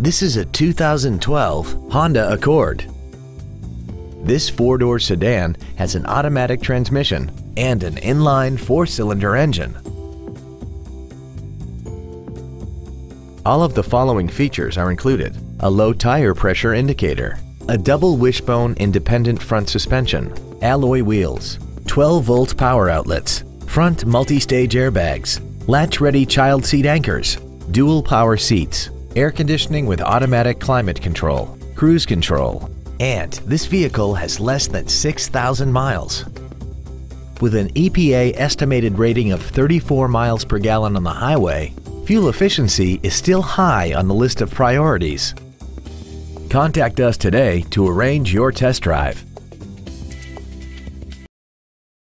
This is a 2012 Honda Accord. This four-door sedan has an automatic transmission and an inline four-cylinder engine. All of the following features are included. A low tire pressure indicator, a double wishbone independent front suspension, alloy wheels, 12 volt power outlets, front multi-stage airbags, latch-ready child seat anchors, dual power seats, air conditioning with automatic climate control, cruise control, and this vehicle has less than 6,000 miles. With an EPA estimated rating of 34 miles per gallon on the highway, fuel efficiency is still high on the list of priorities. Contact us today to arrange your test drive.